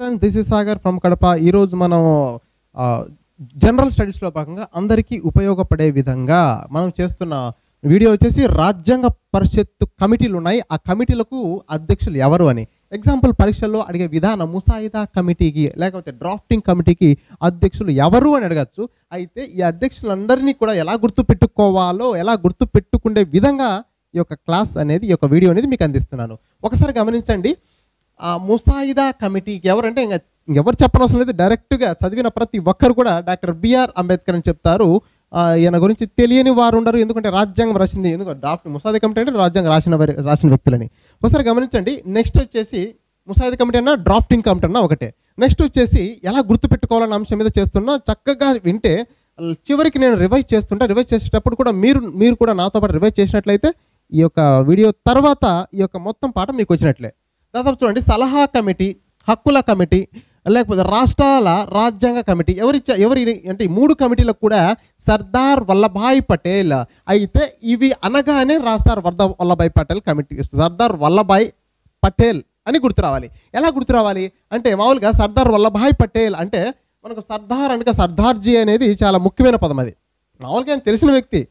Friends this is Sagar from Kadapa ఈరోజు మనం general స్టడీస్లో భాగంగా అందరికీ ఉపయోగపడే విధంగా మనం చేస్తున్న వీడియో వచ్చేసి రాజ్యాంగ పరిషత్తు కమిటీలు ఉన్నాయి. ఆ కమిటీలకు అధ్యక్షులు ఎవరు అని. ఎగ్జాంపుల్ పరీక్షల్లో అడిగే విధానం ముసాయిదా కమిటీకి లేకపోతే డ్రాఫ్టింగ్ కమిటీకి అధ్యక్షులు ఎవరు అని అడగచ్చు. అయితే ఈ అధ్యక్షులందరినీ కూడా ఎలా గుర్తు పెట్టుకోవాలో ఎలా గుర్తు పెట్టుకునే విధంగా ఈ యొక్క క్లాస్ అనేది ఈ యొక్క వీడియో అనేది మీకు అందిస్తున్నాను. ఒకసారి గమనించండి. ఆ ముసాయిదా కమిటీకి ఎవరంటే ఇంకా ఎవరు చెప్పనవసరం లేదు డైరెక్ట్గా చదివిన ప్రతి ఒక్కరు కూడా డాక్టర్ బిఆర్ అంబేద్కర్ అని చెప్తారు. ఈయన గురించి తెలియని వారు ఉండరు. ఎందుకంటే రాజ్యాంగం రాసింది ఎందుకంటే డ్రాఫ్ట్ ముసాయిదా కమిటీ అంటే రాజ్యాంగం రాసిన వారి- రాసిన వ్యక్తులని. ఒకసారి గమనించండి. నెక్స్ట్ వచ్చేసి ముసాయిదా కమిటీ అన్నా డ్రాఫ్టింగ్ కమిటీ అన్నా ఒకటే. నెక్స్ట్ వచ్చేసి ఎలా గుర్తుపెట్టుకోవాలన్న అంశం మీద చేస్తున్నా చక్కగా వింటే చివరికి నేను రివైజ్ చేస్తుంటా. రివైజ్ చేసేటప్పుడు కూడా మీరు మీరు కూడా నాతో పాటు రివైజ్ చేసినట్లయితే ఈ యొక్క వీడియో తర్వాత ఈ యొక్క మొత్తం పాఠం మీకు వచ్చినట్లే. దాదాపు చూడండి సలహా కమిటీ హక్కుల కమిటీ లేకపోతే రాష్ట్రాల రాజ్యాంగ కమిటీ ఎవరిచ్చా ఎవరి అంటే ఈ మూడు కమిటీలకు కూడా సర్దార్ వల్లభాయ్ పటేల్ అయితే ఇవి అనగానే రాస్తారు వర్ధ వల్లభాయ్ పటేల్ కమిటీ సర్దార్ వల్లభాయ్ పటేల్ అని గుర్తు రావాలి. ఎలా గుర్తు రావాలి? అంటే మామూలుగా సర్దార్ వల్లభాయ్ పటేల్ అంటే మనకు సర్దార్ అనగా సర్దార్జీ అనేది చాలా ముఖ్యమైన పదం అది. మామూలుగా ఆయన తెలిసిన వ్యక్తి.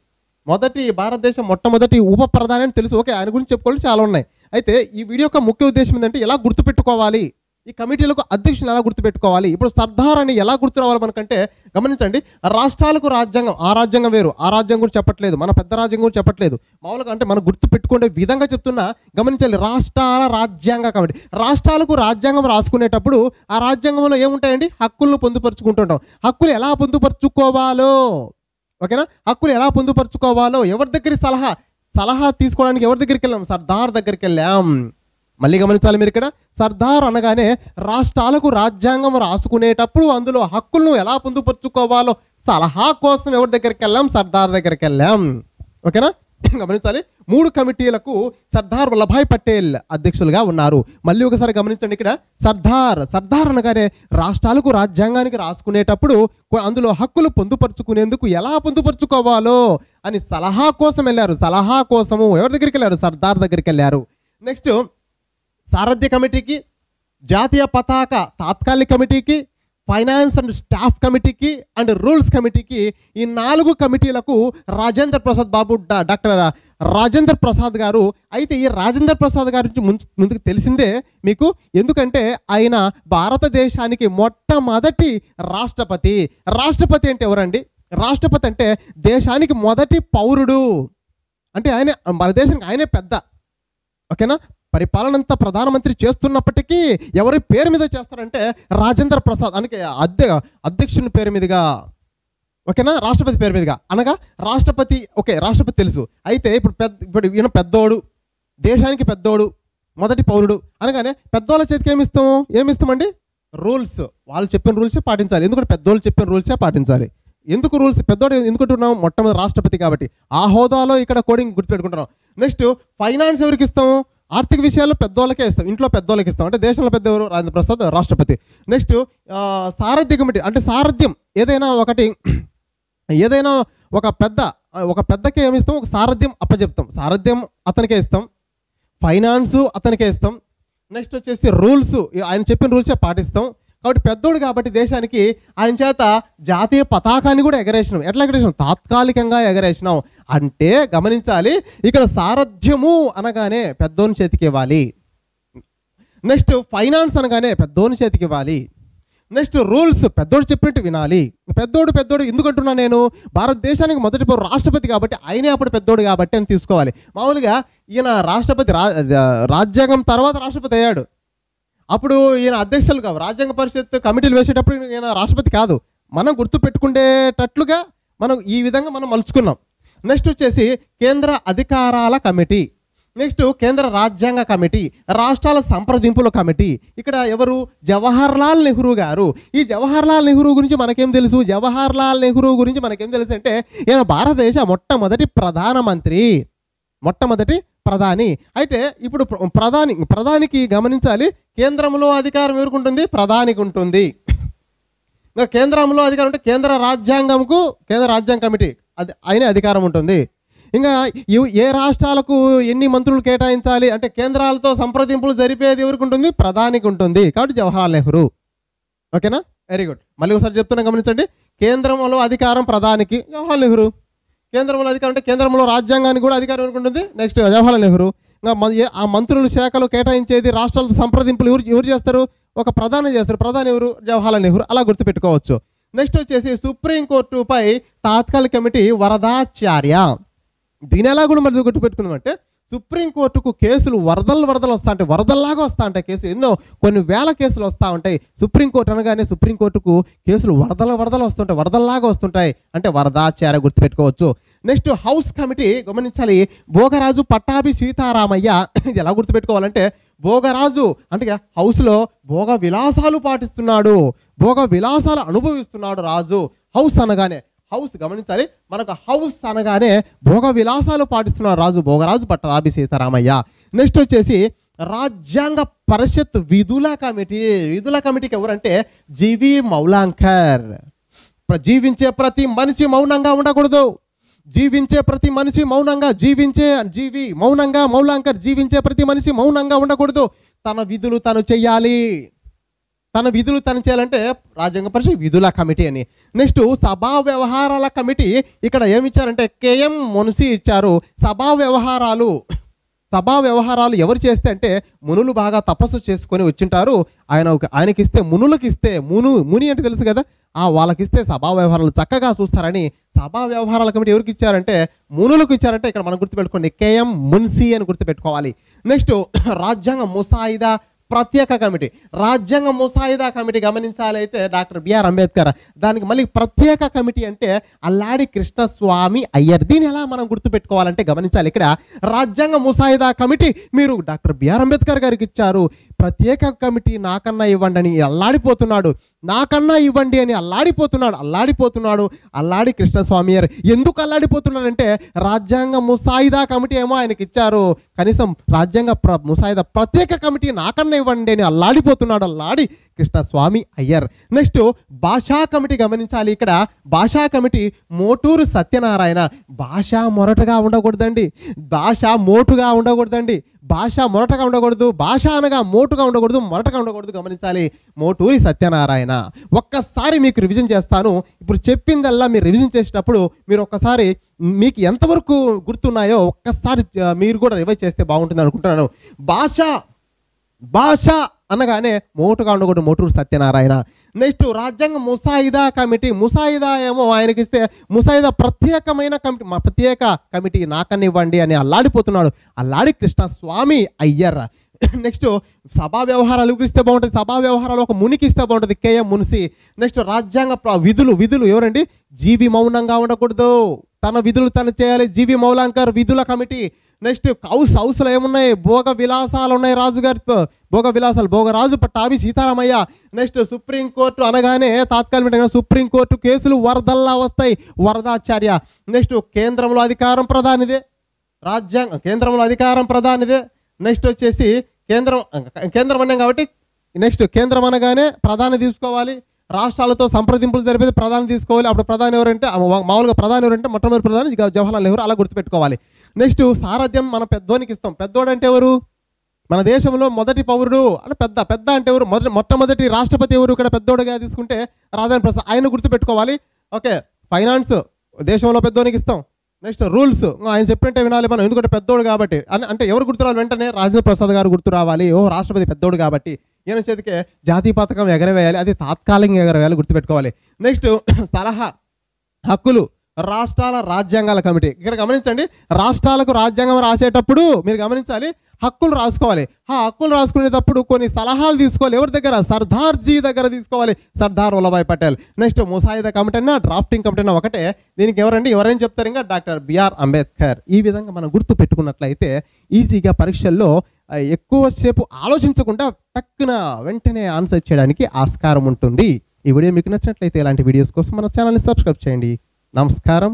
మొదటి భారతదేశం మొట్టమొదటి ఉప ప్రధాని అని తెలుసు. ఓకే ఆయన గురించి చెప్పుకోవాలి చాలా ఉన్నాయి. అయితే ఈ వీడియో యొక్క ముఖ్య ఉద్దేశం ఏంటంటే ఎలా గుర్తుపెట్టుకోవాలి? ఈ కమిటీలకు అధ్యక్షులు ఎలా గుర్తుపెట్టుకోవాలి? ఇప్పుడు సర్దార్ అని ఎలా గుర్తు రావాలి మనకంటే గమనించండి రాష్ట్రాలకు రాజ్యాంగం ఆ రాజ్యాంగం వేరు ఆ రాజ్యాంగం గురించి చెప్పట్లేదు మన పెద్ద రాజ్యాంగం గురించి చెప్పట్లేదు. మామూలుగా అంటే మనం గుర్తు పెట్టుకునే విధంగా చెప్తున్నా గమనించాలి రాష్ట్రాల రాజ్యాంగ కమిటీ రాష్ట్రాలకు రాజ్యాంగం రాసుకునేటప్పుడు ఆ రాజ్యాంగంలో ఏముంటాయండి? హక్కులను పొందుపరుచుకుంటుంటాం. హక్కులు ఎలా పొందుపరుచుకోవాలో? ఓకేనా? హక్కులు ఎలా పొందుపరుచుకోవాలో? ఎవరి దగ్గర సలహా? సలహా తీసుకోవడానికి ఎవరి దగ్గరికి వెళ్ళాం? సర్దార్ దగ్గరికి వెళ్ళాం. మళ్ళీ గమనించాలి మీరు ఇక్కడ. సర్దార్ అనగానే రాష్ట్రాలకు రాజ్యాంగం రాసుకునేటప్పుడు అందులో హక్కులను ఎలా పొందుపరుచుకోవాలో సలహా కోసం ఎవరి దగ్గరికి వెళ్ళాం? సర్దార్ దగ్గరికి వెళ్ళాం. ఓకేనా? గమనించాలి. మూడు కమిటీలకు సర్దార్ వల్లభాయ్ పటేల్ అధ్యక్షులుగా ఉన్నారు. మళ్ళీ ఒకసారి గమనించండి ఇక్కడ. సర్దార్ సర్దార్ అనగానే రాష్ట్రాలకు రాజ్యాంగానికి రాసుకునేటప్పుడు అందులో హక్కులు పొందుపరుచుకునేందుకు ఎలా పొందుపరుచుకోవాలో అని సలహా కోసం వెళ్ళారు. సలహా కోసము ఎవరి దగ్గరికి వెళ్ళారు? సర్దార్ దగ్గరికి వెళ్ళారు. నెక్స్ట్ సారథ్య కమిటీకి జాతీయ పతాక తాత్కాలిక కమిటీకి ఫైనాన్స్ అండ్ స్టాఫ్ కమిటీకి అండ్ రూల్స్ కమిటీకి ఈ నాలుగు కమిటీలకు రాజేంద్ర ప్రసాద్ బాబు డాక్టర్ రాజేంద్ర ప్రసాద్ గారు. అయితే ఈ రాజేంద్ర ప్రసాద్ గారి నుంచి ముందు ముందుకు తెలిసిందే మీకు ఎందుకంటే ఆయన భారతదేశానికి మొట్టమొదటి రాష్ట్రపతి. రాష్ట్రపతి అంటే ఎవరండి? రాష్ట్రపతి అంటే దేశానికి మొదటి పౌరుడు. అంటే ఆయన మన దేశానికి ఆయనే పెద్ద. ఓకేనా? పరిపాలనంతా ప్రధానమంత్రి చేస్తున్నప్పటికీ ఎవరి పేరు మీద చేస్తారంటే రాజేంద్ర ప్రసాద్. అనకే అధ్య అధ్యక్షుని పేరు మీదుగా ఓకేనా? రాష్ట్రపతి పేరు మీదుగా. అనగా రాష్ట్రపతి ఓకే రాష్ట్రపతి తెలుసు. అయితే ఇప్పుడు పెద్ద ఇప్పుడు ఈయన పెద్దోడు దేశానికి పెద్దోడు మొదటి పౌరుడు. అనగానే పెద్దోళ్ళ చేతికి ఏమిస్తాము ఏమిస్తామండి ఇస్తామండి? రూల్స్. వాళ్ళు చెప్పిన రూల్సే పాటించాలి. ఎందుకంటే పెద్దోళ్ళు చెప్పిన రూల్సే పాటించాలి. ఎందుకు రూల్స్? పెద్దోడు ఎందుకుంటున్నాం మొట్టమొదటి రాష్ట్రపతి కాబట్టి. ఆ హోదాలో ఇక్కడ కోడింగ్ గుర్తుపెట్టుకుంటున్నాం. నెక్స్ట్ ఫైనాన్స్ ఎవరికి ఇస్తాము? ఆర్థిక విషయాల్లో పెద్దోళ్ళకే ఇస్తాం ఇంట్లో పెద్దోళ్ళకి ఇస్తాం. అంటే దేశంలో పెద్ద ఎవరు రాజేంద్ర ప్రసాద్ రాష్ట్రపతి. నెక్స్ట్ సారథ్య కమిటీ అంటే సారథ్యం ఏదైనా ఒకటి ఏదైనా ఒక పెద్ద ఒక పెద్దకే ఏమి ఇస్తాం? ఒక సారథ్యం అప్పచెప్తాం సారథ్యం అతనికే ఇస్తాం. ఫైనాన్స్ అతనికే ఇస్తాం. నెక్స్ట్ వచ్చేసి రూల్స్ ఆయన చెప్పిన రూల్సే పాటిస్తాం. కాబట్టి పెద్దోడు కాబట్టి దేశానికి ఆయన చేత జాతీయ పతాకాన్ని కూడా ఎగరేసినాం. ఎట్లా ఎగరేసినాం? తాత్కాలికంగా ఎగరేసినాం. అంటే గమనించాలి ఇక్కడ సారథ్యము అనగానే పెద్దోని చేతికి ఇవ్వాలి. నెక్స్ట్ ఫైనాన్స్ అనగానే పెద్దోని చేతికి ఇవ్వాలి. నెక్స్ట్ రూల్స్ పెద్దోడు చెప్పినట్టు వినాలి. పెద్దోడు పెద్దోడు ఎందుకంటున్నా నేను? భారతదేశానికి మొదటి రాష్ట్రపతి కాబట్టి ఆయనే అప్పుడు పెద్దోడు కాబట్టి అని తీసుకోవాలి. మామూలుగా ఈయన రాష్ట్రపతి రా రాజ్యాంగం తర్వాత రాష్ట్రపతి అయ్యాడు. అప్పుడు ఈయన అధ్యక్షులు కావు రాజ్యాంగ పరిషత్ కమిటీలు వేసేటప్పుడు ఈయన రాష్ట్రపతి కాదు. మనం గుర్తు పెట్టుకునేటట్లుగా మనం ఈ విధంగా మనం మలుచుకున్నాం. నెక్స్ట్ వచ్చేసి కేంద్ర అధికారాల కమిటీ. నెక్స్ట్ కేంద్ర రాజ్యాంగ కమిటీ రాష్ట్రాల సంప్రదింపుల కమిటీ. ఇక్కడ ఎవరు? జవహర్లాల్ నెహ్రూ గారు. ఈ జవహర్లాల్ నెహ్రూ గురించి మనకేం తెలుసు? జవహర్లాల్ నెహ్రూ గురించి మనకేం తెలుసు అంటే ఈయన భారతదేశ మొట్టమొదటి ప్రధానమంత్రి. మొట్టమొదటి ప్రధాని. అయితే ఇప్పుడు ప్ర- ప్రధాని ప్రధానికి గమనించాలి కేంద్రంలో అధికారం ఎవరికి ఉంటుంది ప్రధానికి ఉంటుంది ఇంకా కేంద్రంలో అధికారం అంటే కేంద్ర రాజ్యాంగంకు కేంద్ర రాజ్యాంగ కమిటీ అది అయిన అధికారం ఉంటుంది. ఇంకా ఏ రాష్ట్రాలకు ఎన్ని మంత్రులు కేటాయించాలి? అంటే కేంద్రాలతో సంప్రదింపులు జరిపేది ఎవరికి ఉంటుంది ప్రధానికి ఉంటుంది కాబట్టి జవహర్లాల్ నెహ్రూ. ఓకేనా? Very good. మళ్ళీ ఒకసారి చెప్తున్నా గమనించండి. కేంద్రంలో అధికారం ప్రధానికి. జవహర్లాల్ నెహ్రూ. కేంద్రంలో అధికారం అంటే కేంద్రంలో రాజ్యాంగానికి కూడా అధికారం అనుకుంటుంది. నెక్స్ట్ జవహర్లాల్ నెహ్రూ. ఇంకా ఆ మంత్రులు శాఖలు కేటాయించేది రాష్ట్రాలతో సంప్రదింపులు ఎవరు ఎవరు చేస్తారు? ఒక ప్రధాని చేస్తారు. ప్రధాని ఎవరు? జవహర్లాల్ నెహ్రూ. అలా గుర్తుపెట్టుకోవచ్చు. నెక్స్ట్ వచ్చేసి సుప్రీంకోర్టుపై తాత్కాలిక కమిటీ వరదాచార్య. దీని ఎలా కూడా మరి గుర్తుపెట్టుకుందామంటే సుప్రీంకోర్టుకు కేసులు వరదలు వరదలు వస్తా ఉంటాయి వరదల్లాగా వస్తా ఉంటాయి కేసులు. ఎన్నో కొన్ని వేల కేసులు వస్తూ ఉంటాయి. సుప్రీంకోర్టు అనగానే సుప్రీంకోర్టుకు కేసులు వరదల వరదలు వస్తుంటాయి వరదల్లాగా వస్తుంటాయి అంటే వరదాచార్య గుర్తుపెట్టుకోవచ్చు. నెక్స్ట్ హౌస్ కమిటీ గమనించాలి. భోగరాజు పట్టాభి సీతారామయ్య ఇది ఎలా గుర్తుపెట్టుకోవాలంటే భోగరాజు అంటే హౌస్లో భోగ విలాసాలు పాటిస్తున్నాడు. భోగ విలాసాలు అనుభవిస్తున్నాడు రాజు. హౌస్ అనగానే హౌస్ గమనించాలి. మనకు హౌస్ అనగానే భోగ విలాసాలు పాటిస్తున్న రాజు భోగరాజు పట్టాభి సీతారామయ్య. నెక్స్ట్ వచ్చేసి రాజ్యాంగ పరిషత్ విధుల కమిటీ. విధుల కమిటీకి ఎవరంటే జీవి మౌలాంకర్. జీవించే ప్రతి మనిషి మౌనంగా ఉండకూడదు. జీవించే ప్రతి మనిషి మౌనంగా జీవించే జీవి మౌనంగా మౌలాంకర్ జీవించే ప్రతి మనిషి మౌనంగా ఉండకూడదు. తన విధులు తను చెయ్యాలి. తన విధులు తను చేయాలంటే రాజ్యాంగ పరిషత్ విధుల కమిటీ అని. నెక్స్ట్ సభా వ్యవహారాల కమిటీ ఇక్కడ ఏమి ఇచ్చారంటే కేఎం మున్సి ఇచ్చారు. సభా వ్యవహారాలు సభా వ్యవహారాలు ఎవరు చేస్తే అంటే మునులు బాగా తపస్సు చేసుకొని వచ్చింటారు. ఆయన ఒక- ఆయనకి ఇస్తే మునులకు ఇస్తే మును ముని అంటే తెలుసు కదా? ఆ వాళ్ళకి ఇస్తే సభా వ్యవహారాలు చక్కగా చూస్తారని సభా వ్యవహారాల కమిటీ ఎవరికి ఇచ్చారంటే మునులకు ఇచ్చారంటే ఇక్కడ మనం గుర్తుపెట్టుకోండి. కేఎం మున్సి అని గుర్తుపెట్టుకోవాలి. నెక్స్ట్ రాజ్యాంగ ముసాయిదా ప్రత్యేక కమిటీ రాజ్యాంగ ముసాయిదా కమిటీ గమనించాలైతే డాక్టర్ బిఆర్ అంబేద్కర్ దానికి మళ్ళీ ప్రత్యేక కమిటీ అంటే అల్లాడి కృష్ణస్వామి అయ్యర్. దీన్ని ఎలా మనం గుర్తుపెట్టుకోవాలంటే గమనించాలి. ఇక్కడ రాజ్యాంగ ముసాయిదా కమిటీ మీరు డాక్టర్ బిఆర్ అంబేద్కర్ గారికి ఇచ్చారు. ప్రత్యేక కమిటీ నాకన్నా ఇవ్వండి అని అల్లాడిపోతున్నాడు. నాకన్నా ఇవ్వండి అని అల్లాడిపోతున్నాడు. అల్లాడిపోతున్నాడు. అల్లాడి కృష్ణస్వామి గారు. ఎందుకు అల్లాడిపోతున్నాడంటే రాజ్యాంగ ముసాయిదా కమిటీ ఏమో ఆయనకి ఇచ్చారు. కనీసం రాజ్యాంగ ప్ర ముసాయిదా ప్రత్యేక కమిటీ నాకన్నా ఇవ్వండి అని అల్లాడిపోతున్నాడు. అల్లాడి కృష్ణస్వామి అయ్యర్. నెక్స్ట్ భాషా కమిటీ గమనించాలి. ఇక్కడ భాషా కమిటీ మోటూరు సత్యనారాయణ. భాష మొరటగా ఉండకూడదండి. భాష మోటుగా ఉండకూడదండి. భాష మొరటగా ఉండకూడదు. భాష అనగా మోటుగా ఉండకూడదు. మొరటగా ఉండకూడదు గమనించాలి. మోటూరి సత్యనారాయణ. ఒక్కసారి మీకు రివిజన్ చేస్తాను. ఇప్పుడు చెప్పిందల్లా మీరు రివిజన్ చేసేటప్పుడు మీరు ఒక్కసారి మీకు ఎంతవరకు గుర్తున్నాయో ఒక్కసారి మీరు కూడా రివైజ్ చేస్తే బాగుంటుంది అనుకుంటున్నాను. భాష భాష అనగానే మోటుగా ఉండకూడదు మోటూరు సత్యనారాయణ. నెక్స్ట్ రాజ్యాంగ ముసాయిదా కమిటీ. ముసాయిదా ఏమో ఆయనకి ఇస్తే ముసాయిదా ప్రత్యేకమైన కమిటీ. మా ప్రత్యేక కమిటీ నాకనివ్వండి అని అల్లాడిపోతున్నాడు. అల్లాడి కృష్ణస్వామి అయ్యర్ నెక్స్ట్ సభా వ్యవహారాలు ఇస్తే బాగుంటుంది. సభా వ్యవహారాలు ఒక మునికి ఇస్తే బాగుంటుంది. కేఎం మున్సి. నెక్స్ట్ రాజ్యాంగ విధులు విధులు ఎవరండి? జీవి మౌనంగా ఉండకూడదు. తన విధులు తను చేయాలి. జీవి మౌలాంకర్ విధుల కమిటీ. నెక్స్ట్ హౌస్ హౌస్లో ఏమున్నాయి? భోగ విలాసాలు ఉన్నాయి రాజుగారి భోగ విలాసాలు. Bhogaraju Pattabhi Sitaramayya. Next supreme court అనగానే తాత్కాలిక సుప్రీంకోర్టు కేసులు వరదల్లా వస్తాయి. వరదాచార్య. నెక్స్ట్ కేంద్రంలో అధికారం ప్రధానిదే. రాజ్యాంగ కేంద్రంలో అధికారం ప్రధానిదే. నెక్స్ట్ వచ్చేసి కేంద్రం కేంద్రం అన్నాం కాబట్టి నెక్స్ట్ కేంద్రం అనగానే ప్రధాని తీసుకోవాలి. రాష్ట్రాలతో సంప్రదింపులు జరిపేది ప్రధాని తీసుకోవాలి. అప్పుడు ప్రధాని ఎవరంటే మా- మామూలుగా ప్రధాని ఎవరంటే మొట్టమొదటి ప్రధాని జవహర్లాల్ నెహ్రూ. అలా గుర్తుపెట్టుకోవాలి. నెక్స్ట్ సారథ్యం మన పెద్దోనికి ఇస్తాం. పెద్దోడు అంటే ఎవరు? మన దేశంలో మొదటి పౌరుడు అంటే పెద్ద పెద్ద అంటే ఎవరు? మొదటి మొట్టమొదటి రాష్ట్రపతి ఎవరు ఇక్కడ పెద్దోడుగా తీసుకుంటే రాజేంద్ర ప్రసాద్? ఆయన గుర్తుపెట్టుకోవాలి. ఓకే ఫైనాన్స్ దేశంలో పెద్దోనికి ఇస్తాం. నెక్స్ట్ రూల్స్ ఆయన చెప్పినట్టే వినాలి మనం. ఎందుకంటే పెద్దోడు కాబట్టి. అని అంటే ఎవరు గుర్తు రావాలి వెంటనే రాజేంద్ర ప్రసాద్ గారు గుర్తు రావాలి ఓ రాష్ట్రపతి పెద్దోడు కాబట్టి. ఈయన చేతికే జాతీయ పథకం ఎగరవేయాలి. అది తాత్కాలికంగా ఎగరవేయాలి గుర్తుపెట్టుకోవాలి. నెక్స్ట్ సలహా హక్కులు. రాష్ట్రాల రాజ్యాంగాల కమిటీ. ఇక్కడ గమనించండి రాష్ట్రాలకు రాజ్యాంగం రాసేటప్పుడు మీరు గమనించాలి హక్కులు రాసుకోవాలి. ఆ హక్కులు రాసుకునేటప్పుడు కొన్ని సలహాలు తీసుకోవాలి. ఎవరి దగ్గర? సర్దార్జీ దగ్గర తీసుకోవాలి. సర్దార్ వల్లభాయ్ పటేల్. నెక్స్ట్ ముసాయిదా కమిటీ అయినా డ్రాఫ్టింగ్ కమిటీ అయినా ఒకటే. దీనికి ఎవరండి? ఎవరైనా చెప్తారు ఇంకా? Doctor B R Ambedkar. ఈ విధంగా మనం గుర్తు పెట్టుకున్నట్లయితే ఈజీగా పరీక్షల్లో ఎక్కువసేపు ఆలోచించకుండా టక్కున వెంటనే ఆన్సర్ చేయడానికి ఆస్కారం ఉంటుంది. ఈ వీడియో మీకు నచ్చినట్లయితే ఇలాంటి వీడియోస్ కోసం మన ఛానల్ని సబ్స్క్రైబ్ చేయండి. നമസ്കാരം